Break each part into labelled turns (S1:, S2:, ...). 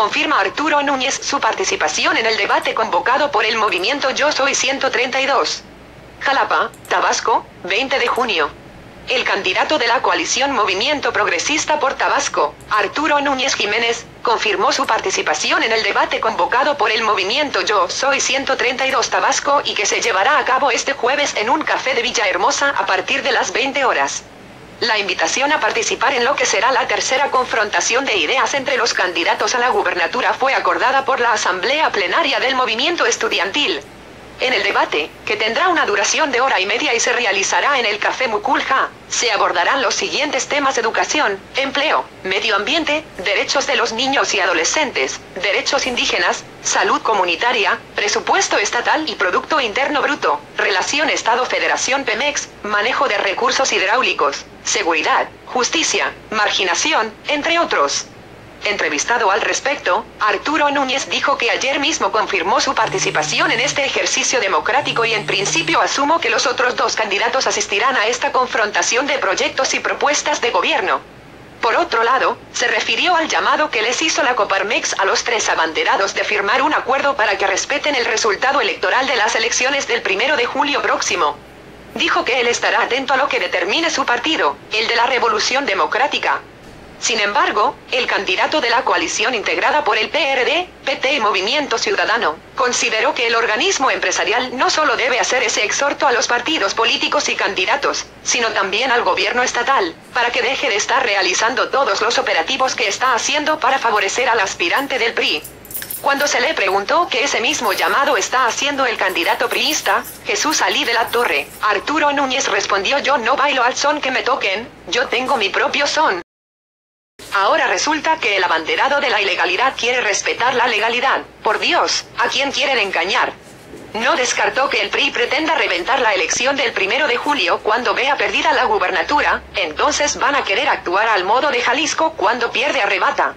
S1: confirma Arturo Núñez su participación en el debate convocado por el movimiento Yo Soy 132. Jalapa, Tabasco, 20 de junio. El candidato de la coalición Movimiento Progresista por Tabasco, Arturo Núñez Jiménez, confirmó su participación en el debate convocado por el movimiento Yo Soy 132 Tabasco y que se llevará a cabo este jueves en un café de Villahermosa a partir de las 20 horas. La invitación a participar en lo que será la tercera confrontación de ideas entre los candidatos a la gubernatura fue acordada por la Asamblea Plenaria del Movimiento Estudiantil. En el debate, que tendrá una duración de hora y media y se realizará en el Café Muculja, se abordarán los siguientes temas educación, empleo, medio ambiente, derechos de los niños y adolescentes, derechos indígenas, salud comunitaria, presupuesto estatal y Producto Interno Bruto, relación Estado-Federación Pemex, manejo de recursos hidráulicos, seguridad, justicia, marginación, entre otros. Entrevistado al respecto, Arturo Núñez dijo que ayer mismo confirmó su participación en este ejercicio democrático y en principio asumo que los otros dos candidatos asistirán a esta confrontación de proyectos y propuestas de gobierno. Por otro lado, se refirió al llamado que les hizo la Coparmex a los tres abanderados de firmar un acuerdo para que respeten el resultado electoral de las elecciones del primero de julio próximo. Dijo que él estará atento a lo que determine su partido, el de la Revolución Democrática, sin embargo, el candidato de la coalición integrada por el PRD, PT y Movimiento Ciudadano, consideró que el organismo empresarial no solo debe hacer ese exhorto a los partidos políticos y candidatos, sino también al gobierno estatal, para que deje de estar realizando todos los operativos que está haciendo para favorecer al aspirante del PRI. Cuando se le preguntó que ese mismo llamado está haciendo el candidato priista, Jesús Ali de la Torre, Arturo Núñez respondió yo no bailo al son que me toquen, yo tengo mi propio son. Ahora resulta que el abanderado de la ilegalidad quiere respetar la legalidad. Por Dios, ¿a quién quieren engañar? No descartó que el PRI pretenda reventar la elección del primero de julio cuando vea perdida la gubernatura, entonces van a querer actuar al modo de Jalisco cuando pierde arrebata.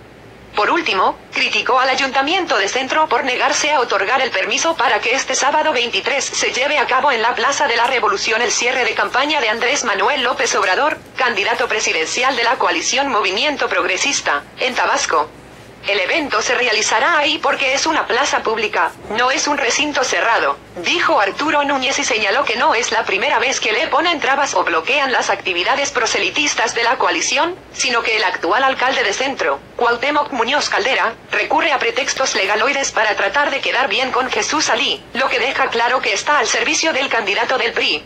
S1: Por último, criticó al Ayuntamiento de Centro por negarse a otorgar el permiso para que este sábado 23 se lleve a cabo en la Plaza de la Revolución el cierre de campaña de Andrés Manuel López Obrador, candidato presidencial de la coalición Movimiento Progresista, en Tabasco. El evento se realizará ahí porque es una plaza pública, no es un recinto cerrado, dijo Arturo Núñez y señaló que no es la primera vez que le ponen trabas o bloquean las actividades proselitistas de la coalición, sino que el actual alcalde de centro, Cuauhtémoc Muñoz Caldera, recurre a pretextos legaloides para tratar de quedar bien con Jesús Alí, lo que deja claro que está al servicio del candidato del PRI.